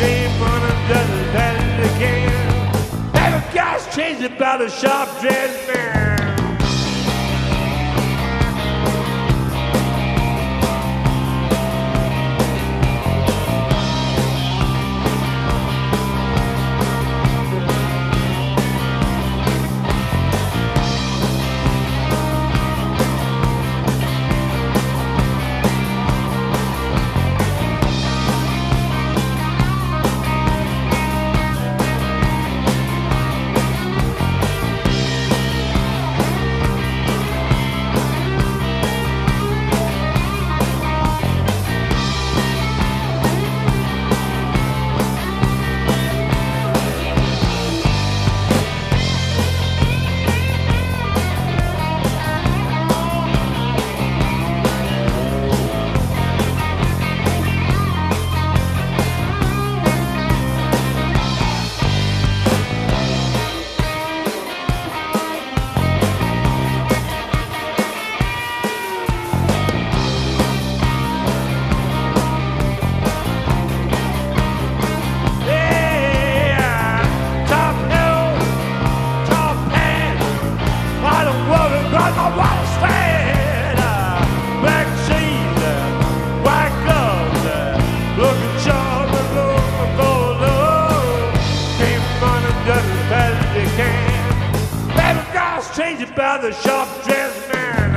shape on a dozen times again. Have a changed about a sharp-dressed man. you by the sharp dressed man.